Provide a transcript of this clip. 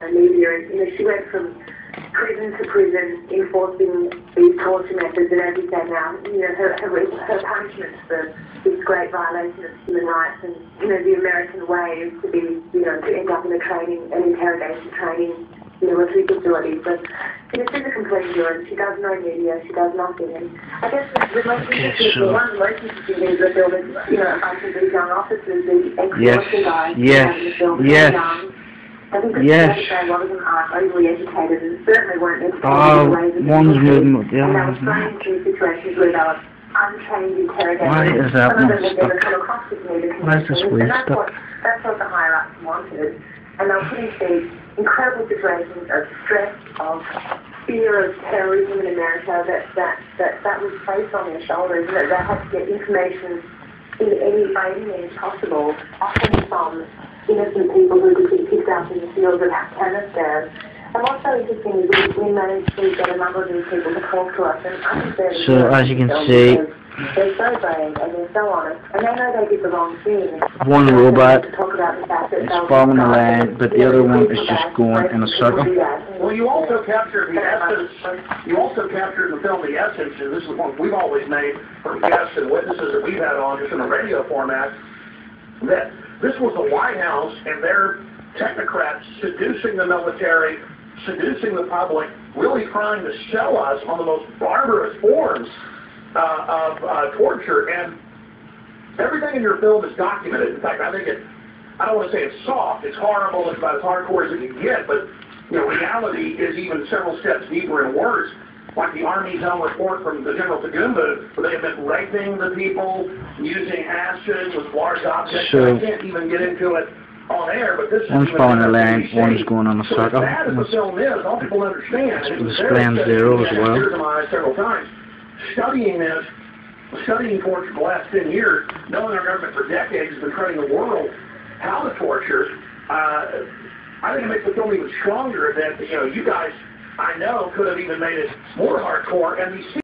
the media, and you know, she went from prison to prison enforcing these torture methods, and as you say now, you know, her, her, her punishments for this great violation of human rights, and you know, the American way is to be, you know, to end up in a training, an interrogation training, you know, military facility. But you know, she's a complete villain. She does no media. She does nothing. And I guess the, the most Okay, interesting, sure. one of the most interesting things that there was, you know, a bunch of these young officers, the ex-military guys, who yes, in the film, yes. young. I think Yes. fair to say a lot of them aren't overly educated and certainly weren't ah, educated Oh, in the one's the other one's not. situations where they were untrained interrogators. Why is that Some of one them had never stuck? come across this media Why is this weird stuck? what, that's what the higher ups wanted. And they were put into these incredible situations of stress, of fear of terrorism in America that, that, that, that was placed on their shoulders and that they had to get information in any by any means possible, often from innocent people who could be picked up in the fields of Afghanistan. And what's so interesting is we, we managed to get a number of these people to talk to us and. So, as you can see- they're so brave and they're so honest, and they know they did the wrong thing. One robot to talk about the fact that is following the disguised but the other one is just going in a circle. Well, you also captured the essence, you also captured in the film the essence, and this is one we've always made for guests and witnesses that we've had on just in a radio format, that this was the White House and their technocrats seducing the military, seducing the public, really trying to sell us on the most barbarous forms uh, of uh, torture. And everything in your film is documented. In fact, I think it, I don't want to say it's soft, it's horrible, it's about as hardcore as it can get, but you know, reality is even several steps deeper and worse. Like the Army's own report from the General Taguba, where they have been raping the people, using acid with large objects. So- I can't even get into it on air, but this is One's the another line, one's going on a So circle, as bad as the film is, all people understand, and it was zero as well. Studying this, studying torture for the last 10 years, knowing our government for decades has been training the world how to torture, uh, I think it makes the film even stronger that, you know, you guys, I know, could have even made it more hardcore, and these